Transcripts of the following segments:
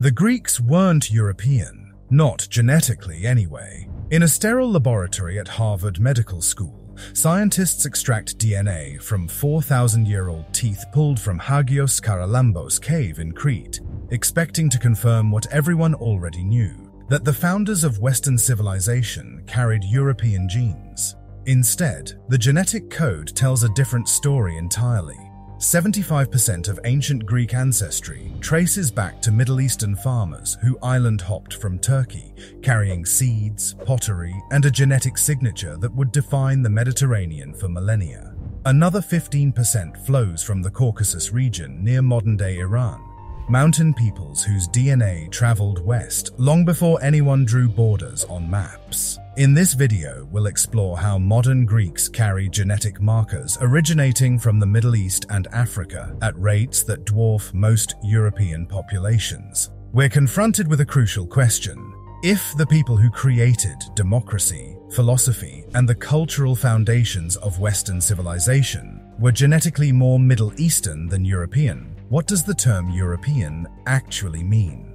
The Greeks weren't European, not genetically anyway. In a sterile laboratory at Harvard Medical School, scientists extract DNA from 4,000 year old teeth pulled from Hagios Charalambos cave in Crete, expecting to confirm what everyone already knew that the founders of Western civilization carried European genes. Instead, the genetic code tells a different story entirely. 75% of ancient Greek ancestry traces back to Middle Eastern farmers who island hopped from Turkey, carrying seeds, pottery, and a genetic signature that would define the Mediterranean for millennia. Another 15% flows from the Caucasus region near modern day Iran, mountain peoples whose DNA traveled west long before anyone drew borders on maps. In this video, we'll explore how modern Greeks carry genetic markers originating from the Middle East and Africa at rates that dwarf most European populations. We're confronted with a crucial question. If the people who created democracy, philosophy, and the cultural foundations of Western civilization were genetically more Middle Eastern than European, what does the term European actually mean?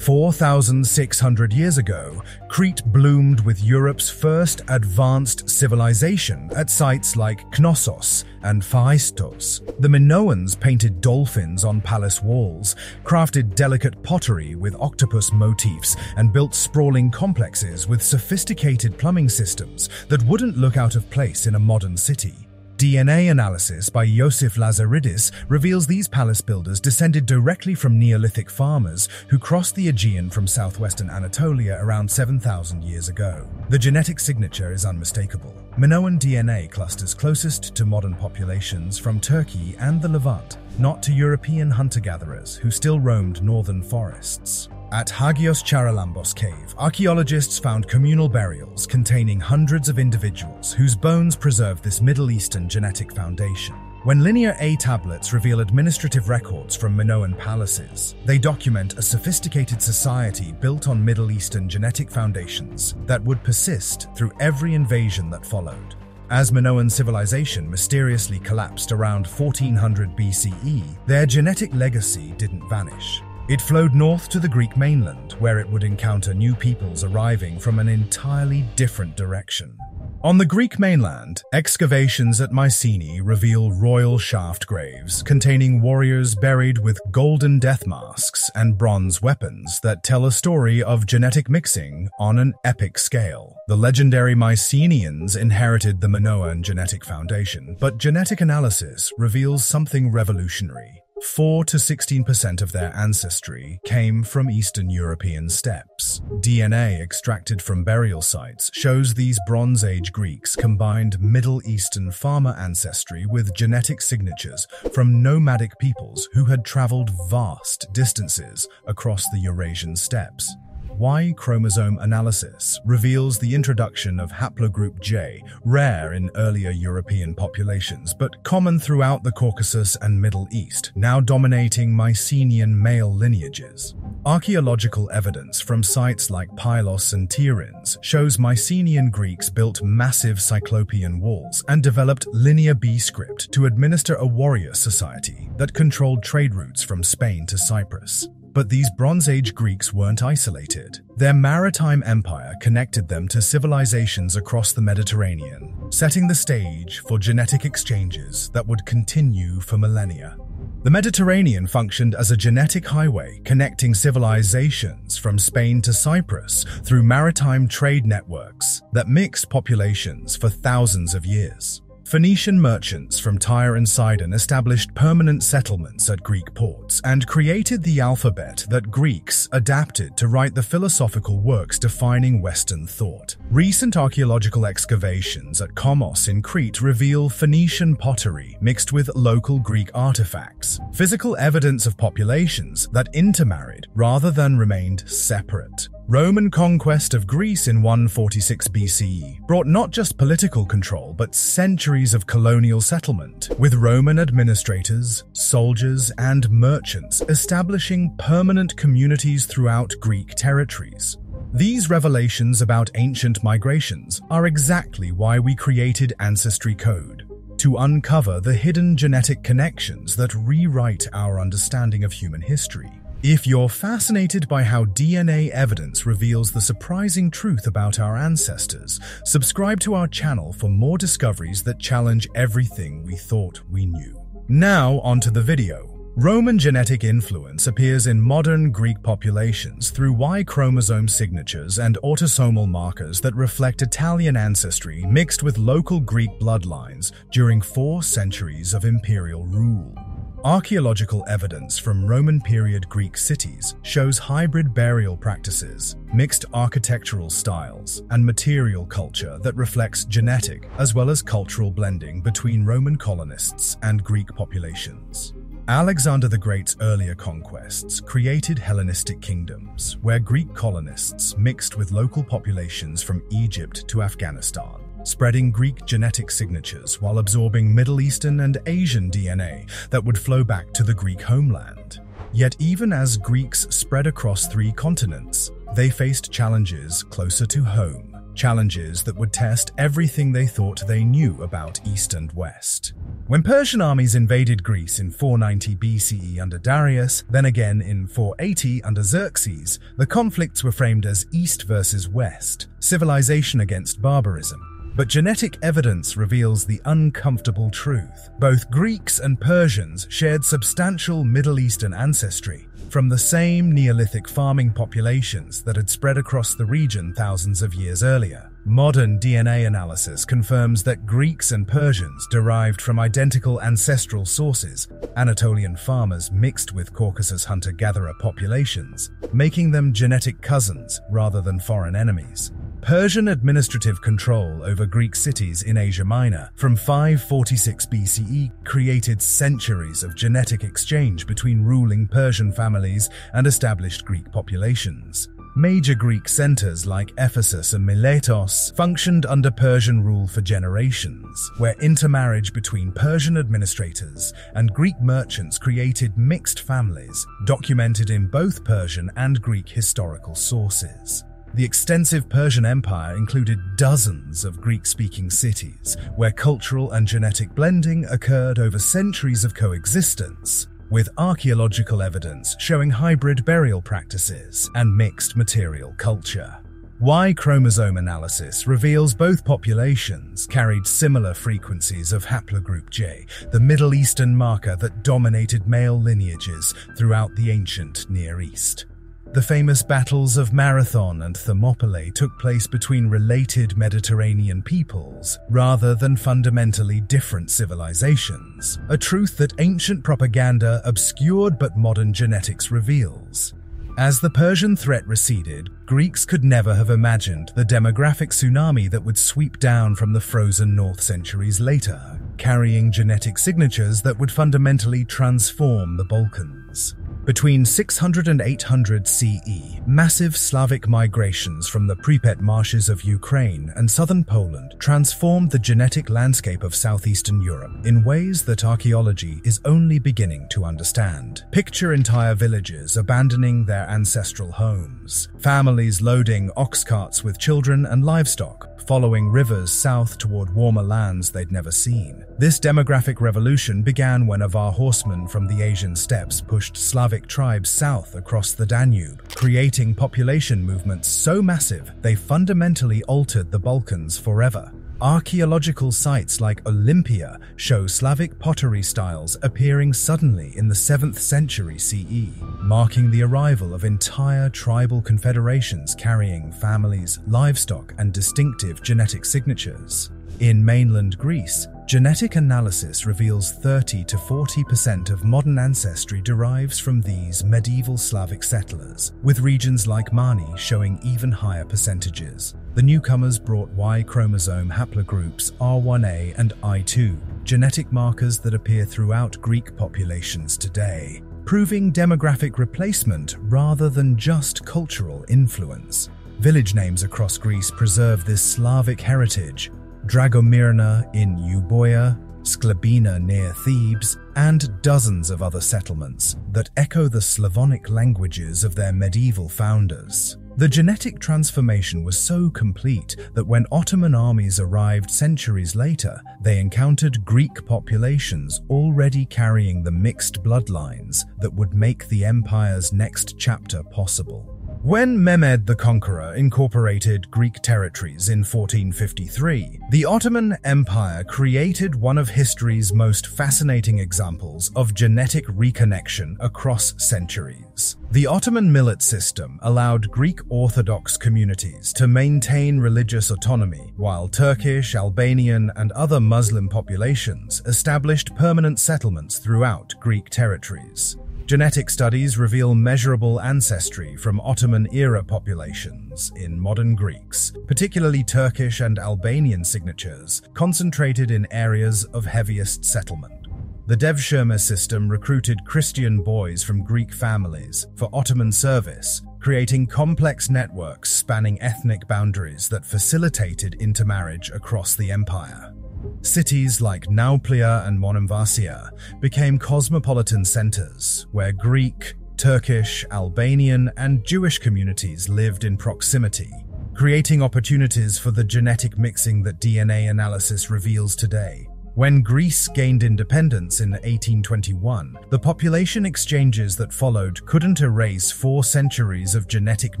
4,600 years ago, Crete bloomed with Europe's first advanced civilization at sites like Knossos and Phaistos. The Minoans painted dolphins on palace walls, crafted delicate pottery with octopus motifs, and built sprawling complexes with sophisticated plumbing systems that wouldn't look out of place in a modern city. DNA analysis by Iosif Lazaridis reveals these palace builders descended directly from Neolithic farmers who crossed the Aegean from southwestern Anatolia around 7,000 years ago. The genetic signature is unmistakable. Minoan DNA clusters closest to modern populations from Turkey and the Levant, not to European hunter-gatherers who still roamed northern forests. At Hagios Charalambos cave, archaeologists found communal burials containing hundreds of individuals whose bones preserve this Middle Eastern genetic foundation. When Linear A tablets reveal administrative records from Minoan palaces, they document a sophisticated society built on Middle Eastern genetic foundations that would persist through every invasion that followed. As Minoan civilization mysteriously collapsed around 1400 BCE, their genetic legacy didn't vanish. It flowed north to the Greek mainland, where it would encounter new peoples arriving from an entirely different direction. On the Greek mainland, excavations at Mycenae reveal royal shaft graves containing warriors buried with golden death masks and bronze weapons that tell a story of genetic mixing on an epic scale. The legendary Mycenaeans inherited the Minoan genetic foundation, but genetic analysis reveals something revolutionary. 4 to 16% of their ancestry came from Eastern European steppes. DNA extracted from burial sites shows these Bronze Age Greeks combined Middle Eastern farmer ancestry with genetic signatures from nomadic peoples who had traveled vast distances across the Eurasian steppes. Y chromosome analysis reveals the introduction of haplogroup J, rare in earlier European populations, but common throughout the Caucasus and Middle East, now dominating Mycenaean male lineages. Archaeological evidence from sites like Pylos and Tiryns shows Mycenaean Greeks built massive cyclopean walls and developed Linear B script to administer a warrior society that controlled trade routes from Spain to Cyprus. But these Bronze Age Greeks weren't isolated. Their maritime empire connected them to civilizations across the Mediterranean, setting the stage for genetic exchanges that would continue for millennia. The Mediterranean functioned as a genetic highway connecting civilizations from Spain to Cyprus through maritime trade networks that mixed populations for thousands of years. Phoenician merchants from Tyre and Sidon established permanent settlements at Greek ports and created the alphabet that Greeks adapted to write the philosophical works defining Western thought. Recent archaeological excavations at Kommos in Crete reveal Phoenician pottery mixed with local Greek artifacts, physical evidence of populations that intermarried rather than remained separate. Roman conquest of Greece in 146 BCE brought not just political control but centuries of colonial settlement, with Roman administrators, soldiers, and merchants establishing permanent communities throughout Greek territories. These revelations about ancient migrations are exactly why we created Ancestry Code to uncover the hidden genetic connections that rewrite our understanding of human history. If you're fascinated by how DNA evidence reveals the surprising truth about our ancestors, subscribe to our channel for more discoveries that challenge everything we thought we knew. Now, onto the video. Roman genetic influence appears in modern Greek populations through Y chromosome signatures and autosomal markers that reflect Italian ancestry mixed with local Greek bloodlines during four centuries of imperial rule. Archaeological evidence from Roman period Greek cities shows hybrid burial practices, mixed architectural styles, and material culture that reflects genetic as well as cultural blending between Roman colonists and Greek populations. Alexander the Great's earlier conquests created Hellenistic kingdoms where Greek colonists mixed with local populations from Egypt to Afghanistan spreading Greek genetic signatures while absorbing Middle Eastern and Asian DNA that would flow back to the Greek homeland. Yet even as Greeks spread across three continents, they faced challenges closer to home, challenges that would test everything they thought they knew about East and West. When Persian armies invaded Greece in 490 BCE under Darius, then again in 480 under Xerxes, the conflicts were framed as East versus West, civilization against barbarism. But genetic evidence reveals the uncomfortable truth. Both Greeks and Persians shared substantial Middle Eastern ancestry from the same Neolithic farming populations that had spread across the region thousands of years earlier. Modern DNA analysis confirms that Greeks and Persians derived from identical ancestral sources, Anatolian farmers mixed with Caucasus hunter-gatherer populations, making them genetic cousins rather than foreign enemies. Persian administrative control over Greek cities in Asia Minor from 546 BCE created centuries of genetic exchange between ruling Persian families and established Greek populations. Major Greek centers like Ephesus and Miletos functioned under Persian rule for generations, where intermarriage between Persian administrators and Greek merchants created mixed families, documented in both Persian and Greek historical sources. The extensive Persian Empire included dozens of Greek-speaking cities, where cultural and genetic blending occurred over centuries of coexistence, with archaeological evidence showing hybrid burial practices and mixed material culture. Y chromosome analysis reveals both populations carried similar frequencies of haplogroup J, the Middle Eastern marker that dominated male lineages throughout the ancient Near East. The famous battles of Marathon and Thermopylae took place between related Mediterranean peoples rather than fundamentally different civilizations, a truth that ancient propaganda obscured but modern genetics reveals. As the Persian threat receded, Greeks could never have imagined the demographic tsunami that would sweep down from the frozen north centuries later, carrying genetic signatures that would fundamentally transform the Balkans. Between 600 and 800 CE, massive Slavic migrations from the Pripet marshes of Ukraine and southern Poland transformed the genetic landscape of southeastern Europe in ways that archaeology is only beginning to understand. Picture entire villages abandoning their ancestral homes, families loading ox carts with children and livestock, following rivers south toward warmer lands they'd never seen. This demographic revolution began when Avar horsemen from the Asian steppes pushed Slavic tribes south across the Danube, creating population movements so massive they fundamentally altered the Balkans forever. Archaeological sites like Olympia show Slavic pottery styles appearing suddenly in the 7th century CE, marking the arrival of entire tribal confederations carrying families, livestock, and distinctive genetic signatures. In mainland Greece, genetic analysis reveals 30 to 40% of modern ancestry derives from these medieval Slavic settlers, with regions like Mani showing even higher percentages. The newcomers brought Y chromosome haplogroups R1a and I2, genetic markers that appear throughout Greek populations today, proving demographic replacement rather than just cultural influence. Village names across Greece preserve this Slavic heritage. Dragomirna in Euboea, Sklabina near Thebes, and dozens of other settlements that echo the Slavonic languages of their medieval founders. The genetic transformation was so complete that when Ottoman armies arrived centuries later, they encountered Greek populations already carrying the mixed bloodlines that would make the empire's next chapter possible. When Mehmed the Conqueror incorporated Greek territories in 1453, the Ottoman Empire created one of history's most fascinating examples of genetic reconnection across centuries. The Ottoman millet system allowed Greek Orthodox communities to maintain religious autonomy, while Turkish, Albanian, and other Muslim populations established permanent settlements throughout Greek territories. Genetic studies reveal measurable ancestry from Ottoman-era populations in modern Greeks, particularly Turkish and Albanian signatures, concentrated in areas of heaviest settlement. The Devshirme system recruited Christian boys from Greek families for Ottoman service, creating complex networks spanning ethnic boundaries that facilitated intermarriage across the empire. Cities like Nauplia and Monemvasia became cosmopolitan centers where Greek, Turkish, Albanian, and Jewish communities lived in proximity, creating opportunities for the genetic mixing that DNA analysis reveals today. When Greece gained independence in 1821, the population exchanges that followed couldn't erase four centuries of genetic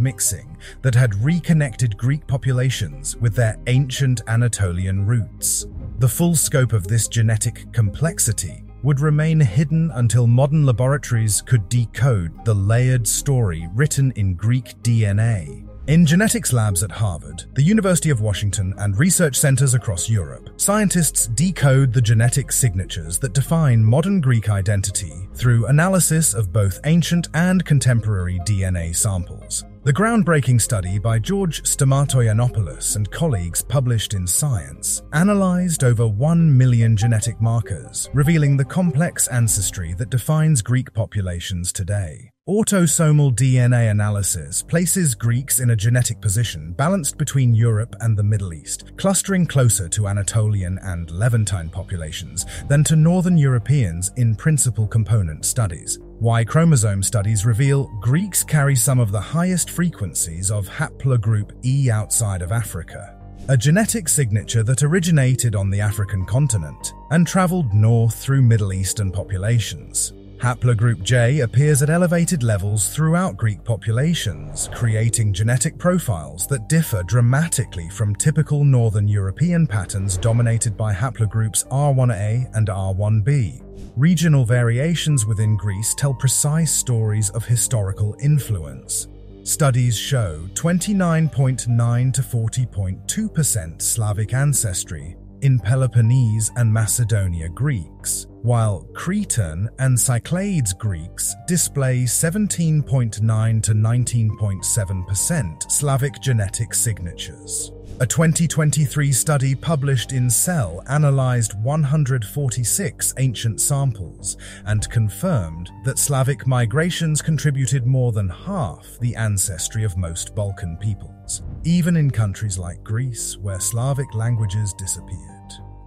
mixing that had reconnected Greek populations with their ancient Anatolian roots. The full scope of this genetic complexity would remain hidden until modern laboratories could decode the layered story written in Greek DNA. In genetics labs at Harvard, the University of Washington, and research centers across Europe, scientists decode the genetic signatures that define modern Greek identity through analysis of both ancient and contemporary DNA samples. The groundbreaking study by George Stamatoyiannopoulos and colleagues published in Science analyzed over 1 million genetic markers, revealing the complex ancestry that defines Greek populations today. Autosomal DNA analysis places Greeks in a genetic position balanced between Europe and the Middle East, clustering closer to Anatolian and Levantine populations than to Northern Europeans in principal component studies. Y chromosome studies reveal Greeks carry some of the highest frequencies of haplogroup E outside of Africa, a genetic signature that originated on the African continent and traveled north through Middle Eastern populations. Haplogroup J appears at elevated levels throughout Greek populations, creating genetic profiles that differ dramatically from typical Northern European patterns dominated by haplogroups R1a and R1b. Regional variations within Greece tell precise stories of historical influence. Studies show 29.9 to 40.2% Slavic ancestry in Peloponnese and Macedonia Greeks, while Cretan and Cyclades Greeks display 17.9 to 19.7% Slavic genetic signatures. A 2023 study published in Cell analyzed 146 ancient samples and confirmed that Slavic migrations contributed more than half the ancestry of most Balkan peoples, even in countries like Greece, where Slavic languages disappeared.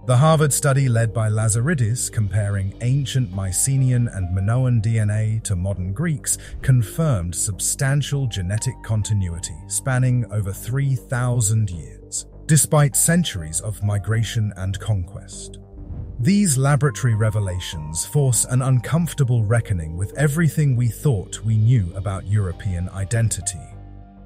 The Harvard study led by Lazaridis comparing ancient Mycenaean and Minoan DNA to modern Greeks confirmed substantial genetic continuity spanning over 3,000 years, despite centuries of migration and conquest. These laboratory revelations force an uncomfortable reckoning with everything we thought we knew about European identity.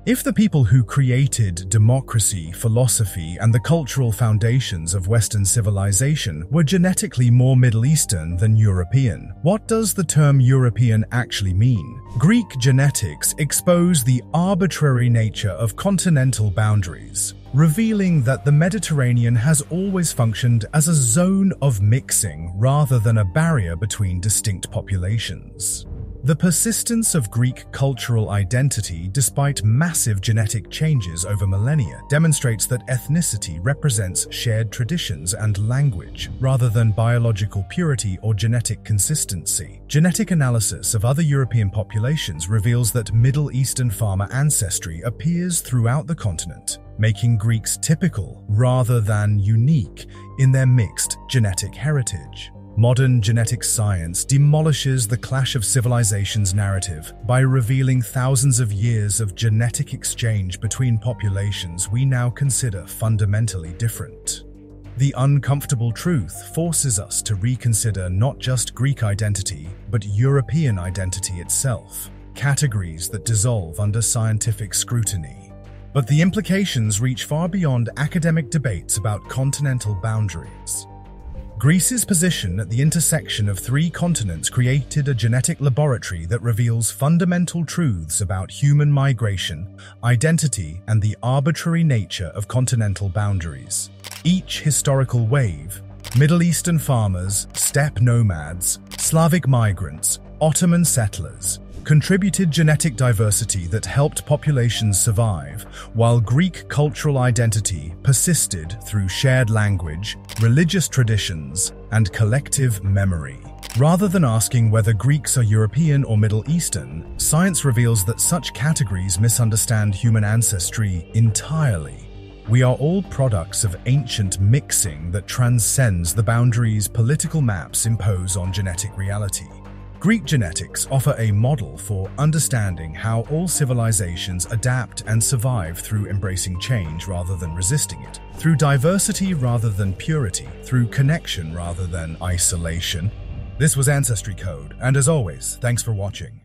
If the people who created democracy, philosophy, and the cultural foundations of Western civilization were genetically more Middle Eastern than European, what does the term European actually mean? Greek genetics expose the arbitrary nature of continental boundaries, revealing that the Mediterranean has always functioned as a zone of mixing rather than a barrier between distinct populations. The persistence of Greek cultural identity despite massive genetic changes over millennia demonstrates that ethnicity represents shared traditions and language, rather than biological purity or genetic consistency. Genetic analysis of other European populations reveals that Middle Eastern farmer ancestry appears throughout the continent, making Greeks typical rather than unique in their mixed genetic heritage. Modern genetic science demolishes the clash of civilizations narrative by revealing thousands of years of genetic exchange between populations we now consider fundamentally different. The uncomfortable truth forces us to reconsider not just Greek identity, but European identity itself, categories that dissolve under scientific scrutiny. But the implications reach far beyond academic debates about continental boundaries. Greece's position at the intersection of three continents created a genetic laboratory that reveals fundamental truths about human migration, identity, and the arbitrary nature of continental boundaries. Each historical wave, Middle Eastern farmers, steppe nomads, Slavic migrants, Ottoman settlers, contributed genetic diversity that helped populations survive, while Greek cultural identity persisted through shared language, religious traditions, and collective memory. Rather than asking whether Greeks are European or Middle Eastern, science reveals that such categories misunderstand human ancestry entirely. We are all products of ancient mixing that transcends the boundaries political maps impose on genetic reality. Greek genetics offer a model for understanding how all civilizations adapt and survive through embracing change rather than resisting it, through diversity rather than purity, through connection rather than isolation. This was Ancestry Code, and as always, thanks for watching.